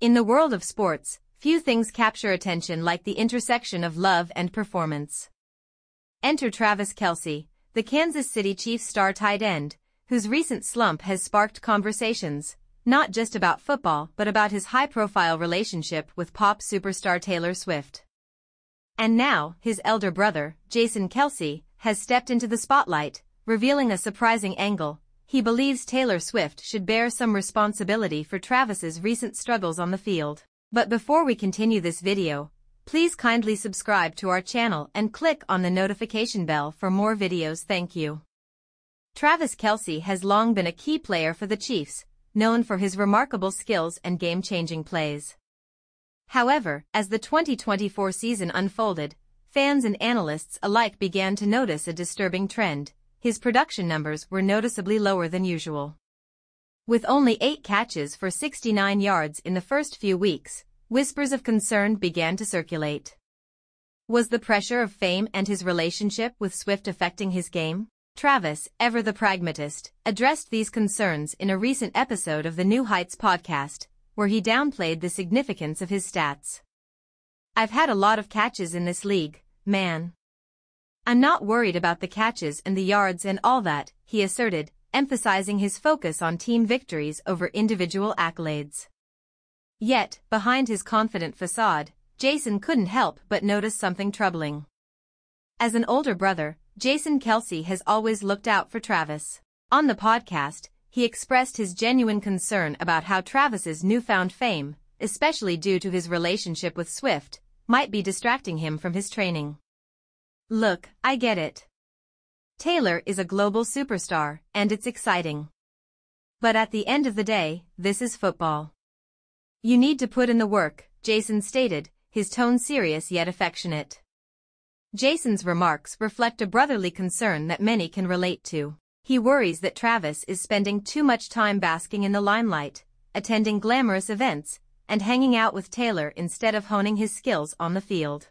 In the world of sports, few things capture attention like the intersection of love and performance. Enter Travis Kelce, the Kansas City Chiefs star tight end, whose recent slump has sparked conversations, not just about football but about his high-profile relationship with pop superstar Taylor Swift. And now, his elder brother, Jason Kelce, has stepped into the spotlight, revealing a surprising angle, he believes Taylor Swift should bear some responsibility for Travis's recent struggles on the field. But before we continue this video, please kindly subscribe to our channel and click on the notification bell for more videos thank you. Travis Kelce has long been a key player for the Chiefs, known for his remarkable skills and game-changing plays. However, as the 2024 season unfolded, fans and analysts alike began to notice a disturbing trend, his production numbers were noticeably lower than usual. With only eight catches for 69 yards in the first few weeks, whispers of concern began to circulate. Was the pressure of fame and his relationship with Swift affecting his game? Travis, ever the pragmatist, addressed these concerns in a recent episode of the New Heights podcast, where he downplayed the significance of his stats. I've had a lot of catches in this league, man. I'm not worried about the catches and the yards and all that, he asserted, emphasizing his focus on team victories over individual accolades. Yet, behind his confident facade, Jason couldn't help but notice something troubling. As an older brother, Jason Kelce has always looked out for Travis. On the podcast, he expressed his genuine concern about how Travis's newfound fame, especially due to his relationship with Swift, might be distracting him from his training. Look, I get it. Taylor is a global superstar, and it's exciting. But at the end of the day, this is football. You need to put in the work, Jason stated, his tone serious yet affectionate. Jason's remarks reflect a brotherly concern that many can relate to. He worries that Travis is spending too much time basking in the limelight, attending glamorous events, and hanging out with Taylor instead of honing his skills on the field.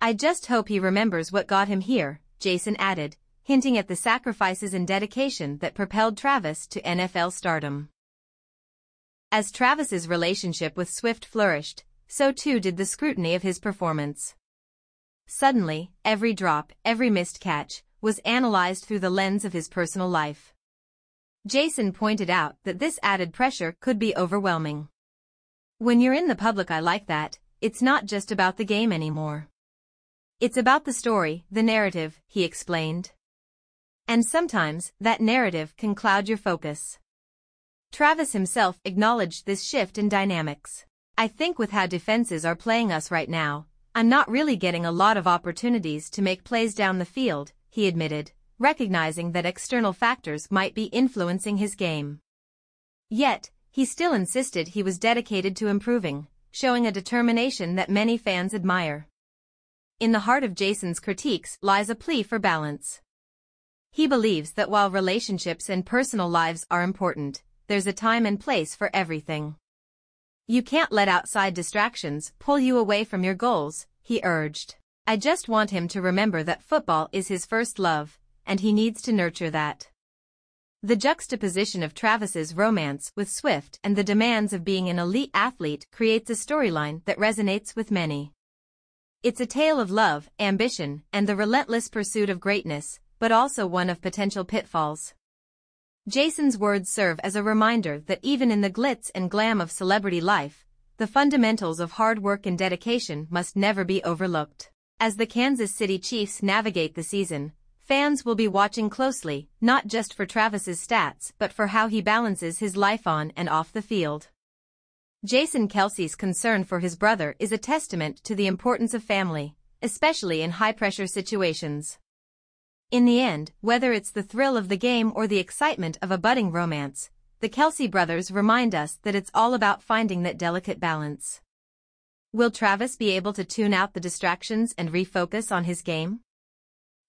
I just hope he remembers what got him here, Jason added, hinting at the sacrifices and dedication that propelled Travis to NFL stardom. As Travis's relationship with Swift flourished, so too did the scrutiny of his performance. Suddenly, every drop, every missed catch, was analyzed through the lens of his personal life. Jason pointed out that this added pressure could be overwhelming. When you're in the public eye like that, it's not just about the game anymore. It's about the story, the narrative, he explained. And sometimes, that narrative can cloud your focus. Travis himself acknowledged this shift in dynamics. I think with how defenses are playing us right now, I'm not really getting a lot of opportunities to make plays down the field, he admitted, recognizing that external factors might be influencing his game. Yet, he still insisted he was dedicated to improving, showing a determination that many fans admire. In the heart of Jason's critiques lies a plea for balance. He believes that while relationships and personal lives are important, there's a time and place for everything. You can't let outside distractions pull you away from your goals, he urged. I just want him to remember that football is his first love, and he needs to nurture that. The juxtaposition of Travis's romance with Swift and the demands of being an elite athlete creates a storyline that resonates with many. It's a tale of love, ambition, and the relentless pursuit of greatness, but also one of potential pitfalls. Jason's words serve as a reminder that even in the glitz and glam of celebrity life, the fundamentals of hard work and dedication must never be overlooked. As the Kansas City Chiefs navigate the season, fans will be watching closely, not just for Travis's stats but for how he balances his life on and off the field. Jason Kelce's concern for his brother is a testament to the importance of family, especially in high-pressure situations. In the end, whether it's the thrill of the game or the excitement of a budding romance, the Kelsey brothers remind us that it's all about finding that delicate balance. Will Travis be able to tune out the distractions and refocus on his game?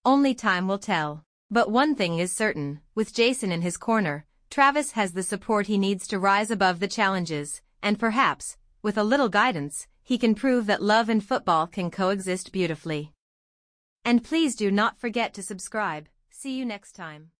Only time will tell. But one thing is certain, with Jason in his corner, Travis has the support he needs to rise above the challenges, and perhaps, with a little guidance, he can prove that love and football can coexist beautifully. And please do not forget to subscribe. See you next time.